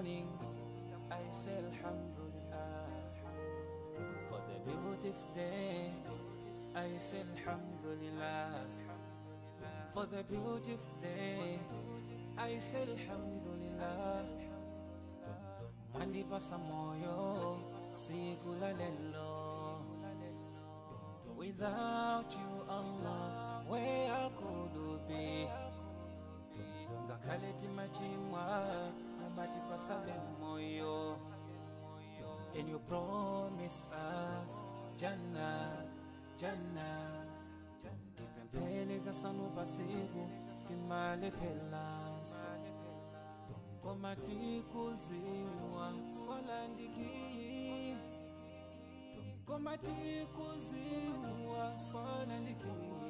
morning, I say Alhamdulillah. For the beautiful day, I say Alhamdulillah. For the beautiful day, I say Alhamdulillah. Mwandipasa moyo siku la lelo. Without you, Allah, where could be. Ngakhale timachimwa mumatipasale moyo and you promise us? Jannah jannah tipemphele kasanu pasiku timalephelanso koma tikuziwa solandiki koma tikuziwa solandikiya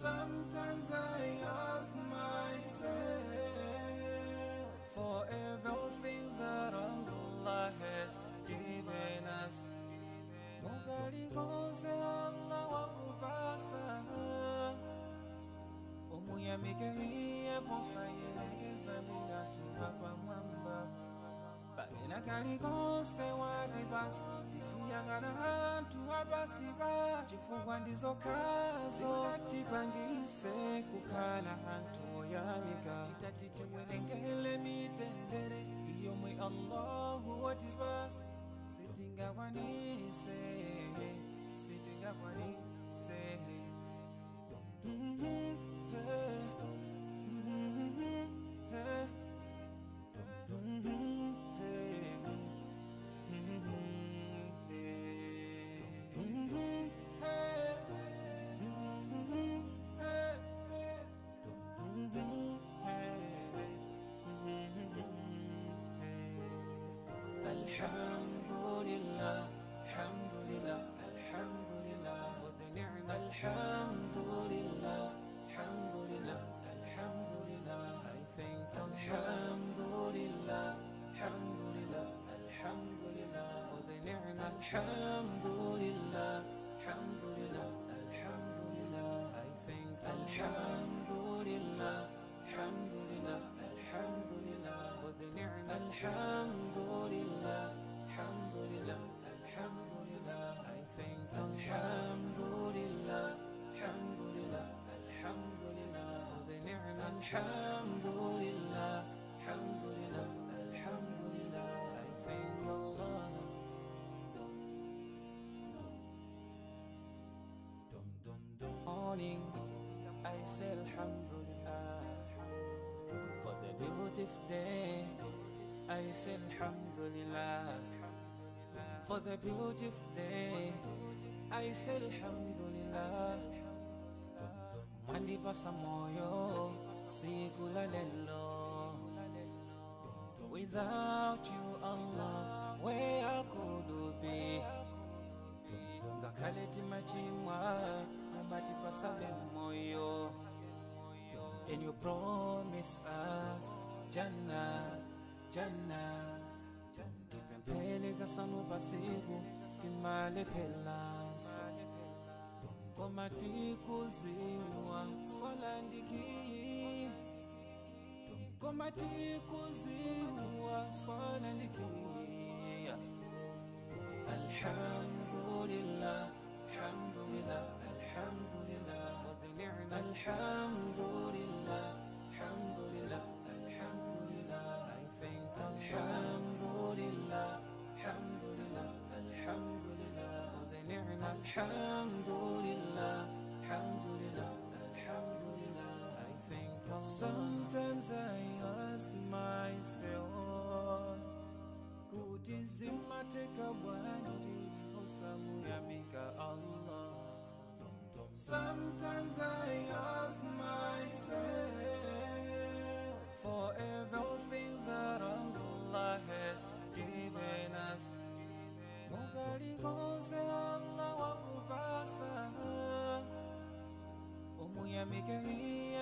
sometimes i ask myself for everything that allah has given us. Mugali konse allah wakupasa umuyamike iye posayelekeza ndiyatuhapa mwamba bagena kalikonse wati basi tiziyang'ana anthu apasipa chifukwa ndizokhazo tikatipangise kukhala anthu oyamika titati tiwerengele mitendere iyomwe allahu watipasi sitingakwanise الحمد لله الحمد لله الحمد لله I thank الحمد لله الحمد لله الحمد لله the نعمة الحمد لله الحمد لله الحمد لله I thank الحمد لله الحمد لله الحمد لله the نعمة الحمد لله Alhamdulillah for the beautiful day I say Alhamdulillah for the beautiful day I say Alhamdulillah mwandipasa moyo siku la without you. Allah where could be ngakhale timachimwa mumatipasale moyo then you promise us Jannah, Jannah Nimempeleka sana pasiku timale phelanso ngoma tikuziwa sola ndikiyi ngoma tikuziwa sola ndikiya alhamdulillah alhamdulillah alhamdulillah. Alhamdulillah. Alhamdulillah, Alhamdulillah, I think sometimes I ask myself, yamika Allah. Sometimes I ask myself.